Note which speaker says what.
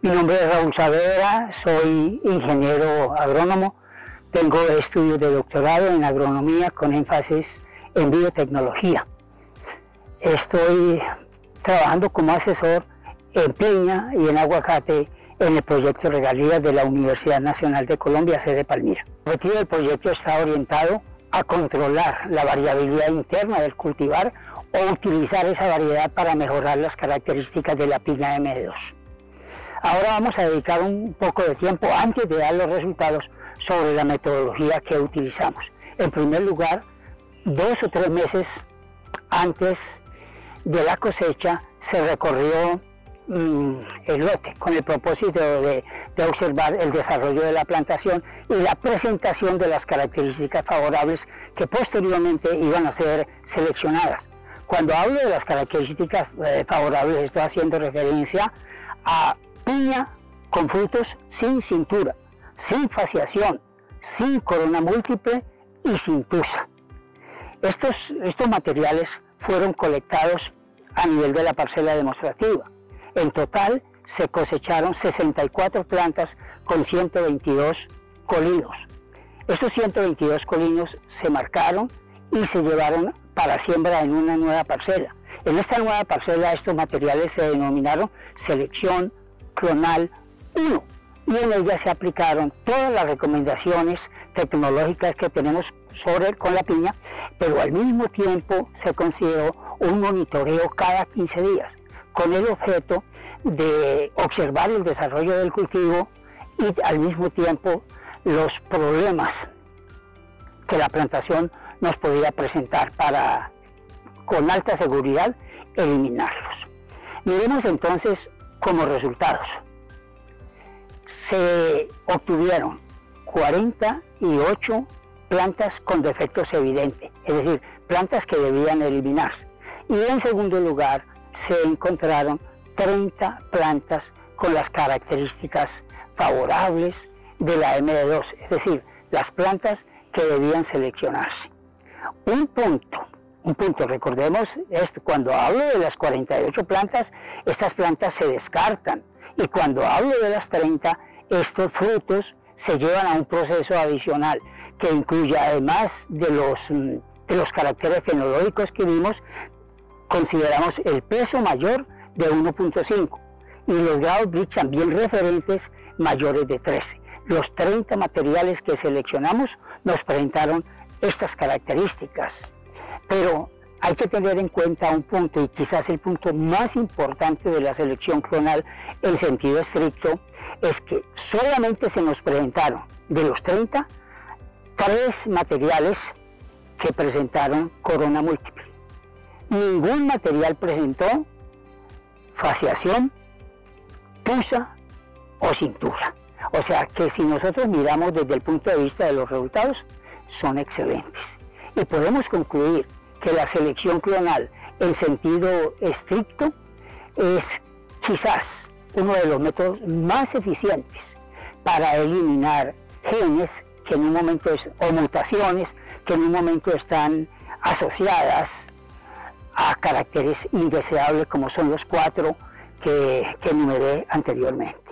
Speaker 1: Mi nombre es Raúl Saavedra, soy ingeniero agrónomo, tengo estudios de doctorado en agronomía con énfasis en biotecnología. Estoy trabajando como asesor en piña y en aguacate en el proyecto Regalías de la Universidad Nacional de Colombia, sede Palmira. El objetivo del proyecto está orientado a controlar la variabilidad interna del cultivar o utilizar esa variedad para mejorar las características de la piña M2. Ahora vamos a dedicar un poco de tiempo antes de dar los resultados sobre la metodología que utilizamos. En primer lugar, dos o tres meses antes de la cosecha se recorrió mm, el lote con el propósito de, observar el desarrollo de la plantación y la presentación de las características favorables que posteriormente iban a ser seleccionadas. Cuando hablo de las características eh, favorables estoy haciendo referencia a con frutos sin cintura, sin faciación, sin corona múltiple y sin tusa. Estos, estos materiales fueron colectados a nivel de la parcela demostrativa. En total se cosecharon 64 plantas con 122 colinos. Estos 122 colinos se marcaron y se llevaron para siembra en una nueva parcela. En esta nueva parcela estos materiales se denominaron selección clonal 1 y en ella se aplicaron todas las recomendaciones tecnológicas que tenemos sobre con la piña, pero al mismo tiempo se consideró un monitoreo cada 15 días con el objeto de observar el desarrollo del cultivo y al mismo tiempo los problemas que la plantación nos podía presentar para con alta seguridad eliminarlos. Miremos entonces como resultados. Se obtuvieron 48 plantas con defectos evidentes, es decir, plantas que debían eliminarse. Y en segundo lugar, se encontraron 30 plantas con las características favorables de la MD2, es decir, las plantas que debían seleccionarse. Un punto, un punto, recordemos esto, cuando hablo de las 48 plantas, estas plantas se descartan y cuando hablo de las 30, estos frutos se llevan a un proceso adicional que incluye además de los, mm, de los caracteres fenológicos que vimos, consideramos el peso mayor de 1.5 y los grados Brix también referentes mayores de 13. Los 30 materiales que seleccionamos nos presentaron estas características. Pero hay que tener en cuenta un punto, y quizás el punto más importante de la selección clonal en sentido estricto, es que solamente se nos presentaron de los 30, tres materiales que presentaron corona múltiple. Ningún material presentó faciación, pusa o cintura. O sea que si nosotros miramos desde el punto de vista de los resultados, son excelentes. Y podemos concluir que la selección clonal en sentido estricto es quizás uno de los métodos más eficientes para eliminar genes que en un momento o mutaciones que en un momento están asociadas a caracteres indeseables como son los cuatro que, que enumeré anteriormente.